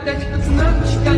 опять пацанам читать